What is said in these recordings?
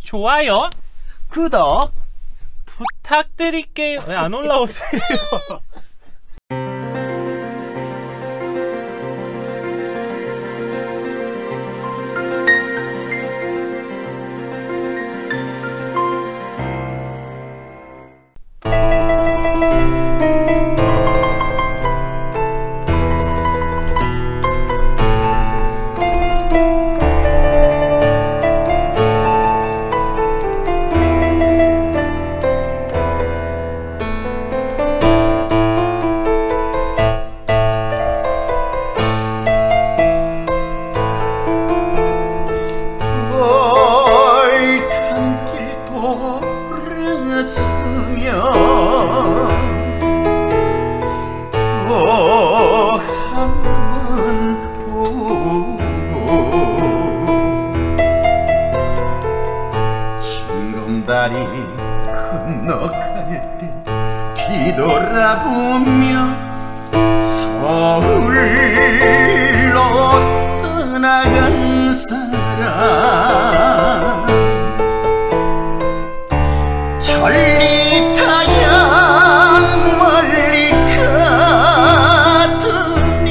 좋아요. 구독. 부탁드릴게요. 왜안 올라오세요 다리 건너갈 때 뒤돌아보며 서울로 떠나간 사람. 전리타양 멀리 가더니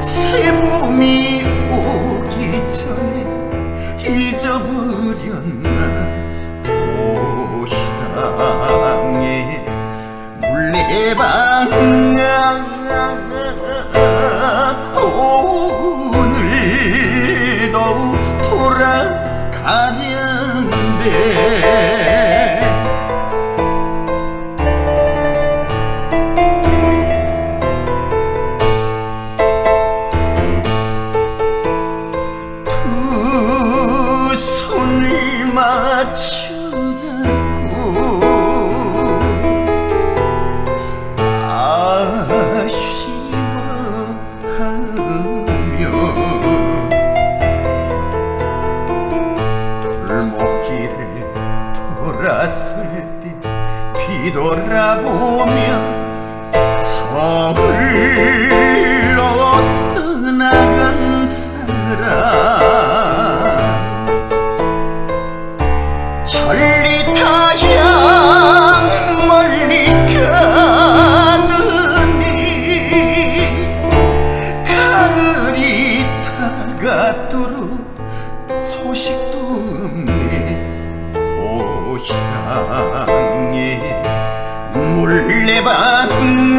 새봄이 버렸나 고향에 물레방아 오늘도 돌아가는데 돌았을 때 뒤돌아보며 서울로 떠나간 사람? 전리타양 멀리 가더니 가을이 다가도록 소식 never